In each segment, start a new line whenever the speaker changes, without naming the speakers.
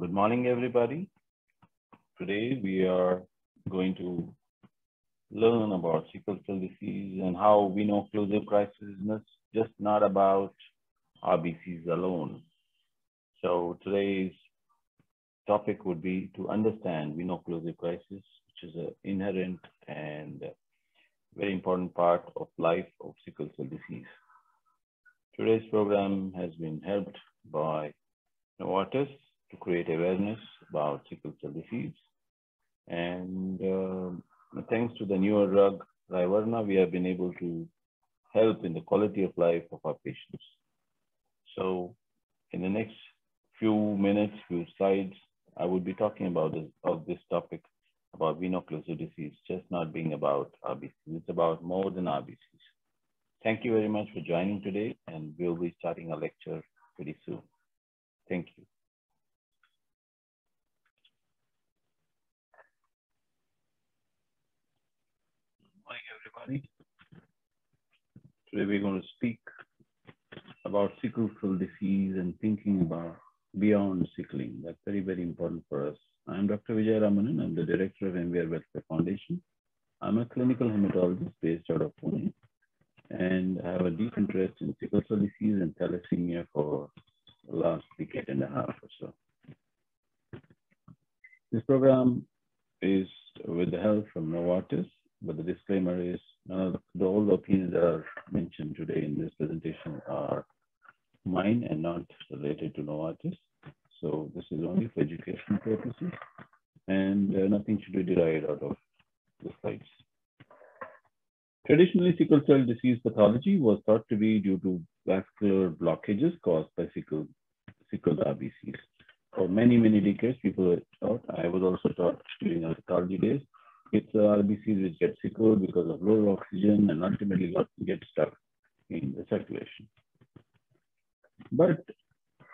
Good morning, everybody. Today we are going to learn about sickle cell disease and how veno-occlusive crisis is not, just not about RBCs alone. So today's topic would be to understand veno-occlusive crisis, which is an inherent and very important part of life of sickle cell disease. Today's program has been helped by Novartis to create awareness about sickle cell disease. And uh, thanks to the newer drug, Ryverna, we have been able to help in the quality of life of our patients. So in the next few minutes, few slides, I will be talking about this, of this topic about veno-occlusive disease, just not being about RBCs. It's about more than RBCs. Thank you very much for joining today, and we'll be starting a lecture pretty soon. Thank you. Morning, everybody. Today we're going to speak about sickle cell disease and thinking about beyond sickling. That's very, very important for us. I'm Dr. Vijay Ramanan. I'm the director of MVR Welfare Foundation. I'm a clinical hematologist based out of Pune and I have a deep interest in sickle cell disease and thalassemia for the last decade and a half or so. This program is with the help from Novartis, but the disclaimer is the, all the opinions that are mentioned today in this presentation are mine and not related to Novartis. So this is only for educational purposes and uh, nothing should be derived out of the slides. Traditionally, sickle cell disease pathology was thought to be due to vascular blockages caused by sickle, sickle RBCs. For many, many decades, people were taught, I was also taught during our pathology days, it's RBCs which get sickle because of lower oxygen and ultimately get stuck in the circulation. But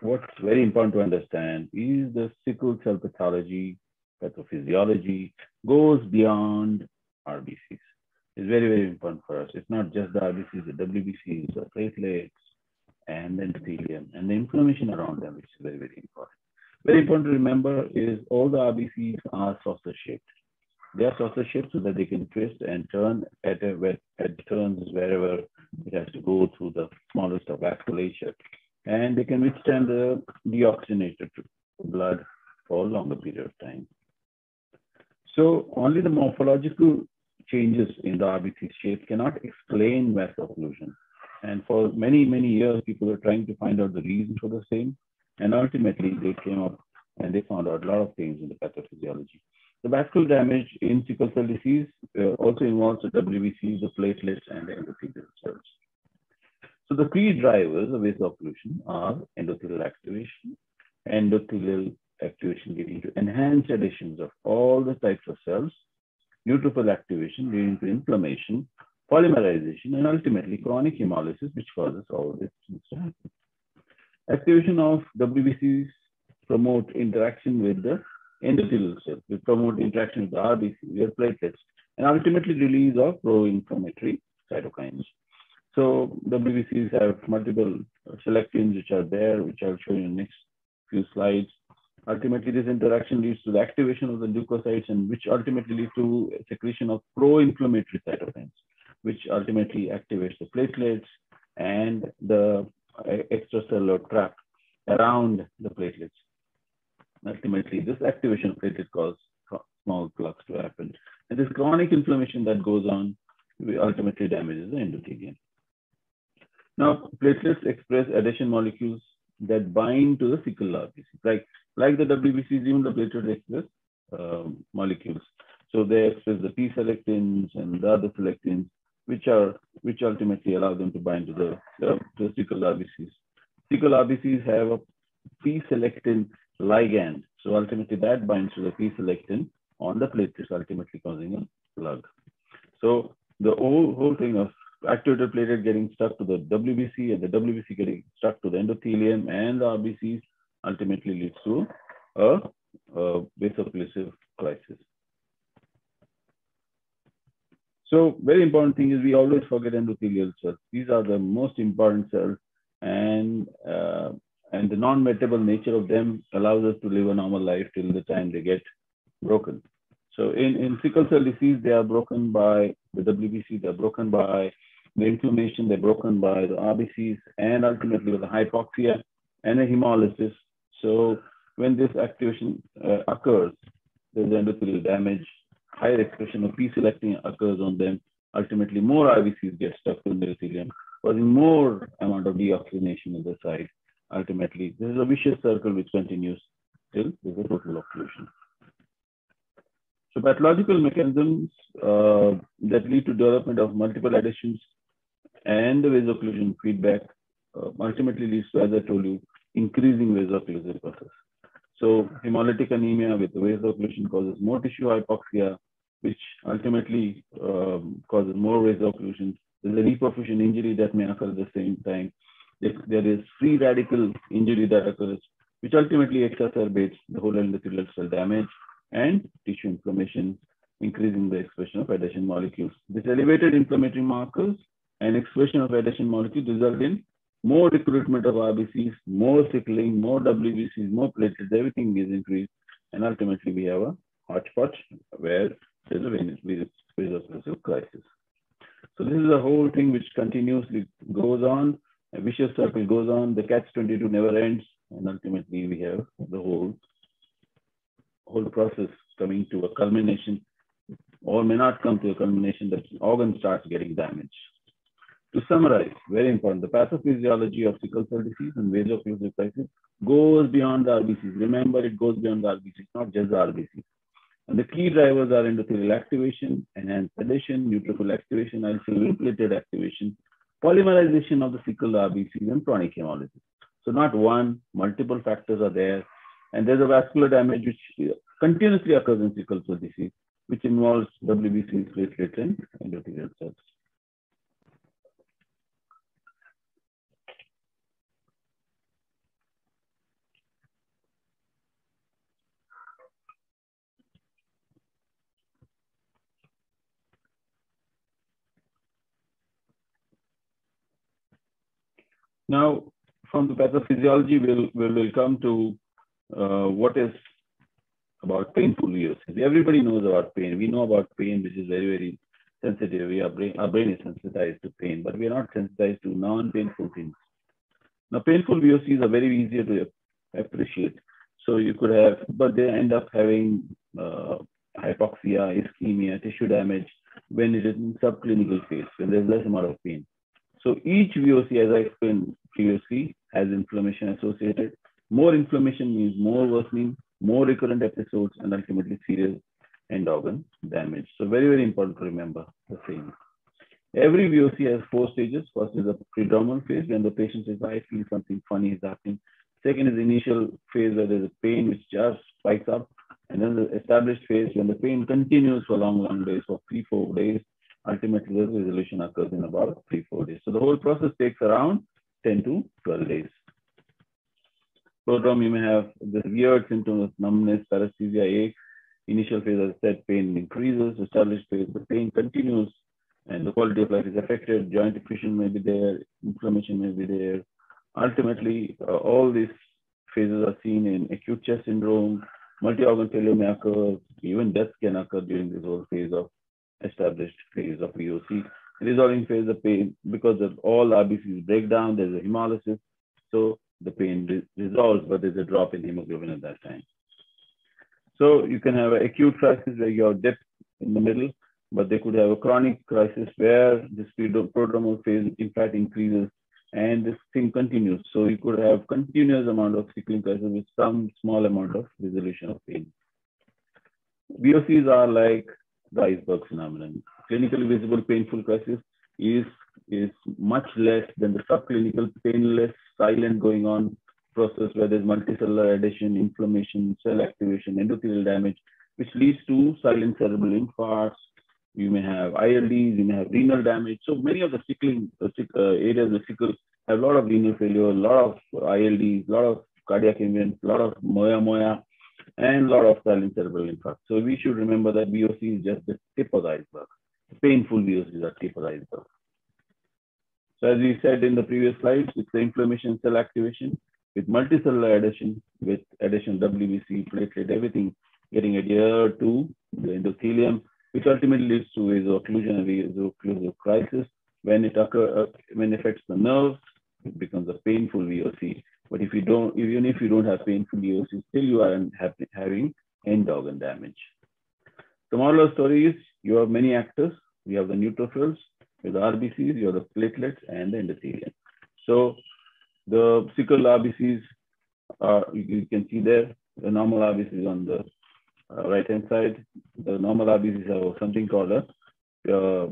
what's very important to understand is the sickle cell pathology, pathophysiology goes beyond RBCs It's very, very important for us. It's not just the RBCs, the WBCs, the platelets, and the endothelium, and the inflammation around them, which is very, very important. Very important to remember is all the RBCs are saucer shaped. They are saucer shaped so that they can twist and turn at, a, at turns wherever it has to go through the smallest of vasculature. And they can withstand the deoxygenated blood for a longer period of time. So only the morphological changes in the RBC shape cannot explain vaso-occlusion. And for many, many years, people were trying to find out the reason for the same. And ultimately, they came up and they found out a lot of things in the pathophysiology. The vascular damage in sickle cell disease uh, also involves the WBC, the platelets, and the endothelial cells. So the key drivers of vaso-occlusion are endothelial activation, endothelial activation leading to enhanced adhesions of all the types of cells neutrophil activation leading to inflammation, polymerization, and ultimately chronic hemolysis, which causes all this to happen. Activation of WBCs promote interaction with the endothelial cells, we promote interaction with the RBC, your platelets, and ultimately release of pro-inflammatory cytokines. So WBCs have multiple selectins which are there, which I'll show you in the next few slides. Ultimately, this interaction leads to the activation of the leukocytes and which ultimately leads to secretion of pro-inflammatory cytokines, which ultimately activates the platelets and the uh, extracellular tract around the platelets. Ultimately, this activation of platelets causes small clots to happen. And this chronic inflammation that goes on ultimately damages the endothelium. Now, platelets express adhesion molecules that bind to the sickle RBC. Like, like the WBCs, even the platelets express uh, molecules. So they express the P-selectins and the other selectins, which are which ultimately allow them to bind to the, the, the sickle RBCs. Sickle RBCs have a P-selectin ligand. So ultimately that binds to the P-selectin on the platelets, ultimately causing a plug. So the whole, whole thing of activated platelet getting stuck to the WBC and the WBC getting stuck to the endothelium and the RBCs ultimately leads to a, a vaso-occlusive crisis. So very important thing is we always forget endothelial cells. These are the most important cells and uh, and the non-metable nature of them allows us to live a normal life till the time they get broken. So in, in sickle cell disease, they are broken by the WBC, they're broken by the inflammation, they're broken by the RBCs, and ultimately with the hypoxia and the hemolysis. So when this activation uh, occurs, there's endothelial damage, higher expression of P-selectin occurs on them. Ultimately, more RBCs get stuck to the endothelium, causing more amount of deoxygenation in the site. Ultimately, this is a vicious circle which continues till there's a total occlusion. So pathological mechanisms uh, that lead to development of multiple adhesions and the vasoocclusion feedback uh, ultimately leads to, as I told you, increasing vasoocclusive process. So hemolytic anemia with vasoocclusion causes more tissue hypoxia, which ultimately um, causes more vasoocclusion. There's a reperfusion injury that may occur at the same time. If there is free radical injury that occurs, which ultimately exacerbates the whole endothelial cell damage and tissue inflammation, increasing the expression of adhesion molecules. This elevated inflammatory markers and expression of adhesion molecules result in more recruitment of RBCs, more sickling, more WBCs, more platelets, everything is increased. And ultimately, we have a hotspot where there's a vasopressive crisis. So this is a whole thing which continuously goes on. A vicious circle goes on. The catch-22 never ends. And ultimately, we have the whole, whole process coming to a culmination or may not come to a culmination that organ starts getting damaged. To summarize, very important, the pathophysiology of sickle cell disease and vaso-occlusive crisis goes beyond the RBCs. Remember, it goes beyond the RBCs, not just the RBCs. And the key drivers are endothelial activation, enhanced adhesion, neutrophil activation, alpha-platelet activation, polymerization of the sickle RBCs, and chronic hemolysis. So not one, multiple factors are there. And there's a vascular damage which uh, continuously occurs in sickle cell disease, which involves WBCs, platelets, and endothelial cells. Now, from the pathophysiology, we'll, we'll, we'll come to uh, what is about painful VOCs. Everybody knows about pain. We know about pain, which is very, very sensitive. We are brain, our brain is sensitized to pain, but we are not sensitized to non-painful things. Now, painful VOCs are very easier to appreciate. So you could have, but they end up having uh, hypoxia, ischemia, tissue damage when it is in subclinical phase, when there's less amount of pain. So each VOC, as I explained previously, has inflammation associated. More inflammation means more worsening, more recurrent episodes, and ultimately serious end organ damage. So very, very important to remember the same. Every VOC has four stages. First is the prodromal phase when the patient says, I feel something funny is happening. Second is the initial phase where there's a pain which just spikes up. And then the established phase when the pain continues for long, long days, for three, four days, ultimately the resolution occurs in about three, four days. So the whole process takes around 10 to 12 days. Prodrome, you may have the weird symptoms of numbness, paresthesia, ache. Initial phase, as I said, pain increases. Established phase, the pain continues and the quality of life is affected. Joint effusion may be there, inflammation may be there. Ultimately, uh, all these phases are seen in acute chest syndrome, multi-organ failure may occur, even death can occur during this whole phase of established phase of VOC. Resolving phase of pain, because of all RBCs break down, there's a hemolysis. So the pain re resolves, but there's a drop in hemoglobin at that time. So you can have an acute crisis where you have dip in the middle, but they could have a chronic crisis where this prodromal phase in fact increases and this thing continues. So you could have continuous amount of sickling crisis with some small amount of resolution of pain. VOCs are like the iceberg phenomenon. Clinically visible painful crisis is, is much less than the subclinical painless, silent going on process where there's multicellular adhesion, inflammation, cell activation, endothelial damage, which leads to silent cerebral infarcts. You may have ILDs, you may have renal damage. So many of the sickling uh, uh, areas of sickle have a lot of renal failure, a lot of ILDs, a lot of cardiac events, a lot of moya moya, and a lot of silent cerebral infarct. So we should remember that VOC is just the tip of the iceberg. Painful VOC is the tip of the iceberg. So as we said in the previous slides, it's the inflammation cell activation, with multicellular adhesion, with adhesion WBC, platelet, everything getting adhered to the endothelium, which ultimately leads to vaso-occlusion and vaso-occlusive crisis. When it occur, uh, when it affects the nerves, it becomes a painful VOC. But if you don't, even if you don't have painful VOC, still you are having end organ damage. The moral of the story is you have many actors. You have the neutrophils, you have the RBCs, you have the platelets, and the endothelium. So the sickle RBCs, are, you can see there, the normal RBCs on the uh, right hand side. The normal RBCs have something called a uh,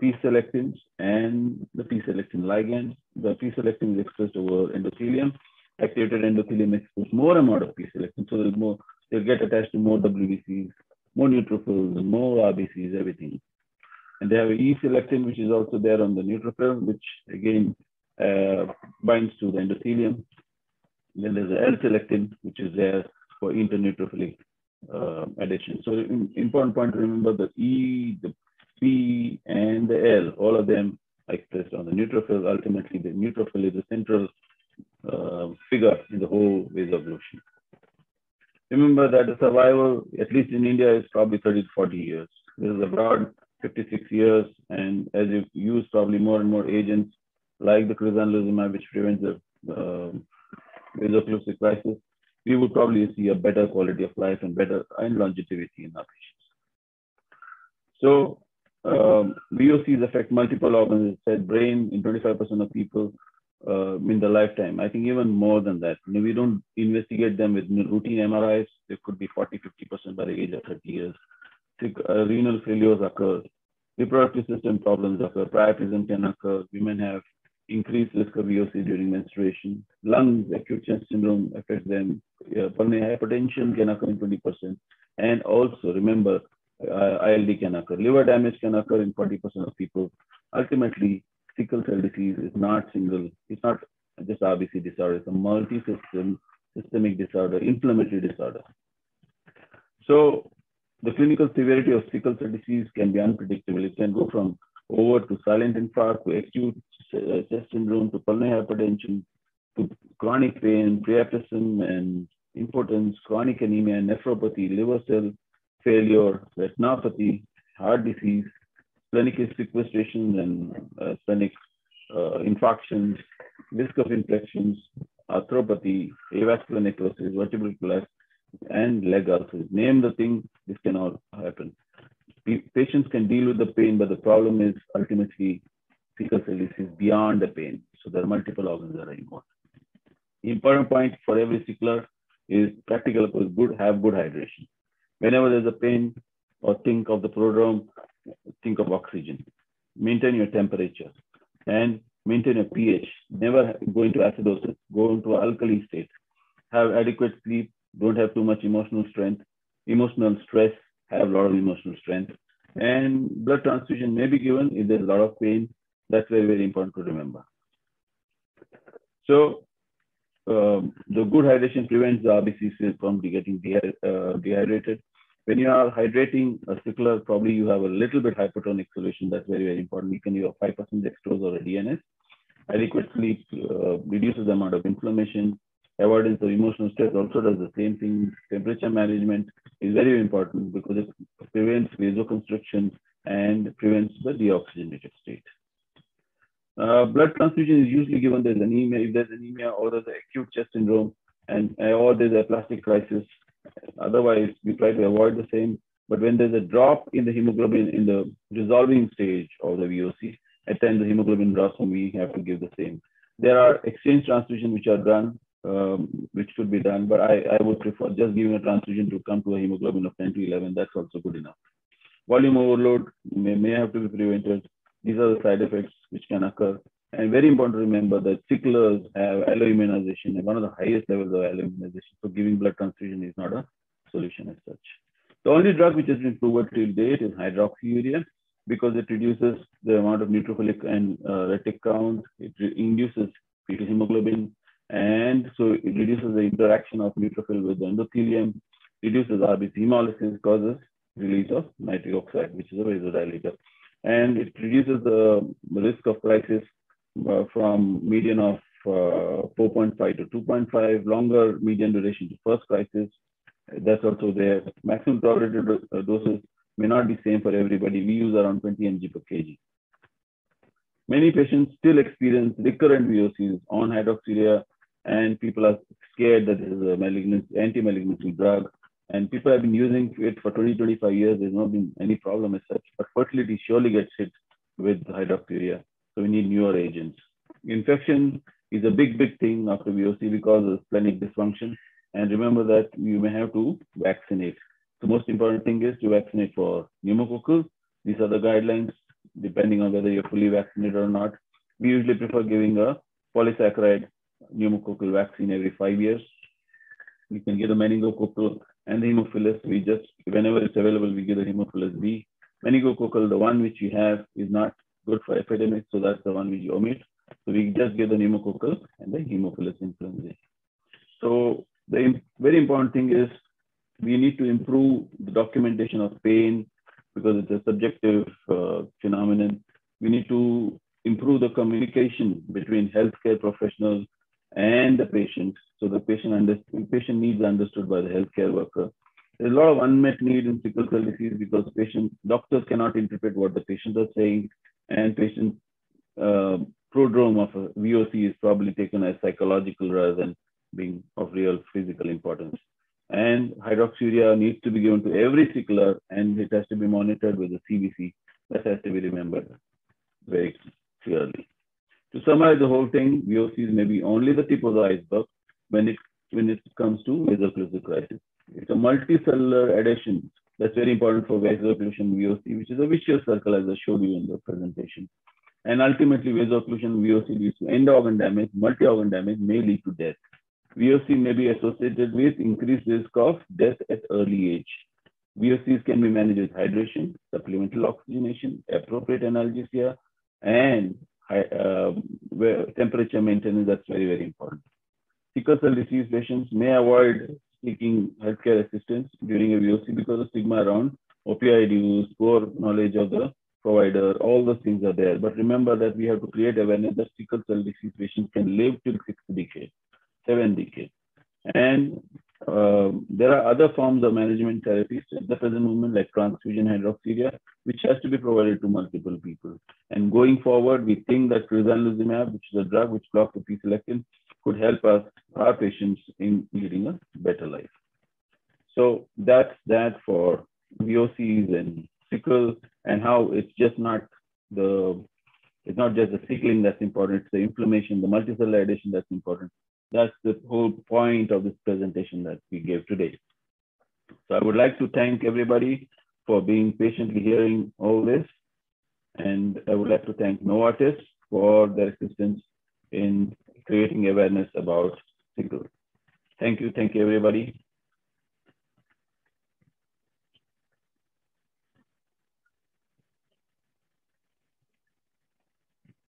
P-selectins and the P-selectin ligand. The P-selectin is expressed over endothelium. Activated endothelium expresses more amount of P-selectin, so they'll, more, they'll get attached to more WBCs, more neutrophils, more RBCs, everything. And they have E-selectin, which is also there on the neutrophil, which again uh, binds to the endothelium. Then there's the L-selectin, which is there for interneutrophilic uh, adhesion. So important point to remember the E, the P, and the L, all of them expressed on the neutrophil. Ultimately, the neutrophil is the central uh, figure in the whole vasoocclusion. Remember that the survival, at least in India, is probably 30 to 40 years. This is abroad 56 years, and as you use probably more and more agents like the crizanlizumab, which prevents the uh, crisis, we would probably see a better quality of life and better and longevity in our patients. So um, VOCs affect multiple organs, it said brain in 25% of people uh, in the lifetime. I think even more than that. You know, we don't investigate them with routine MRIs. They could be 40, 50% by the age of 30 years. Uh, renal failures occur. Reproductive system problems occur. Priapism can occur. Women have increased risk of VOC during menstruation. Lungs, acute chest syndrome affects them. Uh, pulmonary hypertension can occur in 20%. And also remember, uh, ILD can occur. Liver damage can occur in 40% of people. Ultimately, sickle cell disease is not single, it's not just RBC disorder, it's a multi-system systemic disorder, inflammatory disorder. So the clinical severity of sickle cell disease can be unpredictable. It can go from over to silent infarct, to acute uh, chest syndrome, to pulmonary hypertension, to chronic pain, priapism and impotence, chronic anemia, nephropathy, liver cell failure, retinopathy, heart disease, splenic sequestration and uh, splenic uh, infarctions, risk of infections, arthropathy, avascular necrosis, vertebral collapse, and leg ulcers. Name the thing, this can all happen patients can deal with the pain, but the problem is ultimately sickle cell disease beyond the pain. So there are multiple organs that are involved. Important point for every sickler is practical good, have good hydration. Whenever there's a pain or think of the prodrome, think of oxygen. Maintain your temperature and maintain a pH. Never go into acidosis, go into alkali state. Have adequate sleep, don't have too much emotional strength, emotional stress, have a lot of emotional strength. And blood transfusion may be given if there's a lot of pain. That's very, very important to remember. So um, the good hydration prevents the RBC from getting uh, dehydrated. When you are hydrating a sickler, probably you have a little bit hypertonic solution. That's very, very important. You can use 5% dextrose or a DNS. Adequate sleep uh, reduces the amount of inflammation, avoidance of emotional stress also does the same thing. Temperature management is very important because it prevents vasoconstriction and prevents the deoxygenated state. Uh, blood transfusion is usually given there's anemia, if there's anemia or there's acute chest syndrome and uh, or there's aplastic crisis. Otherwise, we try to avoid the same. But when there's a drop in the hemoglobin in the resolving stage of the VOC, at times the hemoglobin drops and we have to give the same. There are exchange transfusion which are done um, which could be done, but I, I would prefer just giving a transfusion to come to a hemoglobin of 10 to 11. That's also good enough. Volume overload may, may have to be prevented. These are the side effects which can occur. And very important to remember that sicklers have alloimmunization one of the highest levels of alloimmunization. So giving blood transfusion is not a solution as such. The only drug which has been proven till date is hydroxyurea because it reduces the amount of neutrophilic and uh, retic count. It induces fetal hemoglobin and so it reduces the interaction of neutrophil with the endothelium, reduces RBC hemolysis, causes release of nitric oxide, which is a vasodilator. And it reduces the risk of crisis uh, from median of uh, 4.5 to 2.5, longer median duration to first crisis. That's also there. Maximum tolerated uh, doses may not be same for everybody. We use around 20 mg per kg. Many patients still experience recurrent VOCs on hydroxyurea, and people are scared that this is a malignant, anti-malignancy drug. And people have been using it for 20, 25 years. There's not been any problem as such, but fertility surely gets hit with hydroxyurea. So we need newer agents. Infection is a big, big thing after VOC because of splenic dysfunction. And remember that you may have to vaccinate. The most important thing is to vaccinate for pneumococcal. These are the guidelines, depending on whether you're fully vaccinated or not. We usually prefer giving a polysaccharide pneumococcal vaccine every five years. You can get a meningococcal and the Haemophilus. We just, whenever it's available, we give the hemophilus B. Meningococcal, the one which you have is not good for epidemics, so that's the one we omit. So we just give the pneumococcal and the hemophilus influenzae. So the very important thing is we need to improve the documentation of pain because it's a subjective uh, phenomenon. We need to improve the communication between healthcare professionals and the patient. So the patient, under, patient needs are understood by the healthcare worker. There's a lot of unmet need in sickle cell disease because patient doctors cannot interpret what the patients are saying, and patient uh, prodrome of a VOC is probably taken as psychological rather than being of real physical importance. And hydroxyurea needs to be given to every sickler, and it has to be monitored with a CBC. That has to be remembered very clearly. To summarize the whole thing, VOCs may be only the tip of the iceberg when it when it comes to vaso-occlusive crisis. It's a multicellular adhesion that's very important for vaso-occlusion VOC, which is a vicious circle as I showed you in the presentation. And ultimately, vaso-occlusion VOC leads to end organ damage, multi-organ damage may lead to death. VOC may be associated with increased risk of death at early age. VOCs can be managed with hydration, supplemental oxygenation, appropriate analgesia, and uh, temperature maintenance. That's very, very important. Sickle cell disease patients may avoid seeking healthcare assistance during a VOC because of stigma around opioid use, poor knowledge of the provider, all those things are there. But remember that we have to create awareness that sickle cell disease patients can live till sixth decade, seven decade. And uh, there are other forms of management therapies at the present moment, like transfusion hydroxyurea, which has to be provided to multiple people. And going forward, we think that crizanlizumab, which is a drug which blocks the P-selectin, could help us, our patients, in leading a better life. So that's that for VOCs and sickle and how it's just not the it's not just the sickling that's important, it's the inflammation, the multicellular adhesion that's important. That's the whole point of this presentation that we gave today. So I would like to thank everybody for being patiently hearing all this. And I would like to thank Novartis for their assistance in creating awareness about sickle. Thank you. Thank you, everybody.